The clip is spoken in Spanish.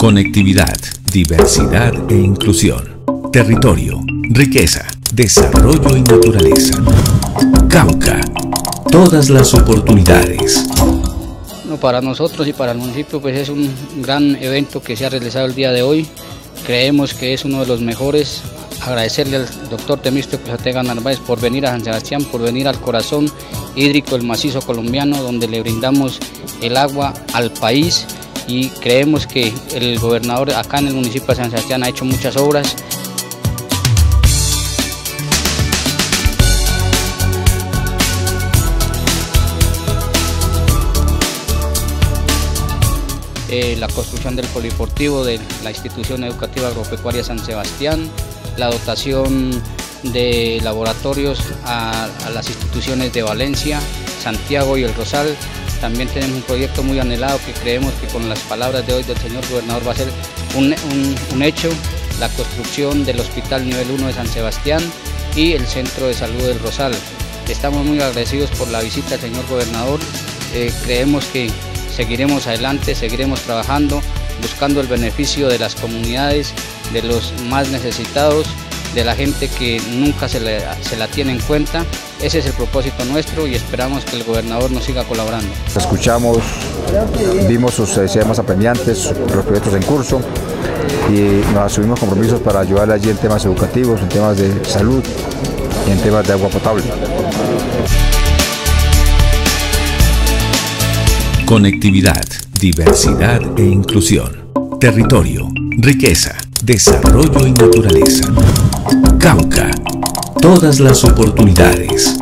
Conectividad, diversidad e inclusión. Territorio, riqueza, desarrollo y naturaleza. Cauca. Todas las oportunidades. para nosotros y para el municipio pues es un gran evento que se ha realizado el día de hoy. Creemos que es uno de los mejores. Agradecerle al doctor Temístocles Ortega Narváez por venir a San Sebastián, por venir al corazón hídrico del macizo colombiano, donde le brindamos el agua al país y creemos que el gobernador acá en el municipio de San Sebastián ha hecho muchas obras. Eh, la construcción del poliportivo de la institución educativa agropecuaria San Sebastián, la dotación de laboratorios a, las instituciones de Valencia, Santiago y El Rosal. También tenemos un proyecto muy anhelado que creemos que con las palabras de hoy del señor gobernador va a ser un, hecho, la construcción del Hospital Nivel 1 de San Sebastián y el Centro de Salud del Rosal. Estamos muy agradecidos por la visita del señor gobernador. Eh, creemos que seguiremos adelante, seguiremos trabajando, buscando el beneficio de las comunidades, de los más necesitados de la gente que nunca se, la tiene en cuenta. Ese es el propósito nuestro y esperamos que el gobernador nos siga colaborando. Escuchamos, vimos sus más apremiantes, los proyectos en curso y nos asumimos compromisos para ayudarle allí en temas educativos, en temas de salud y en temas de agua potable. Conectividad, diversidad e inclusión. Territorio, riqueza, desarrollo y naturaleza. Cauca. Todas las oportunidades.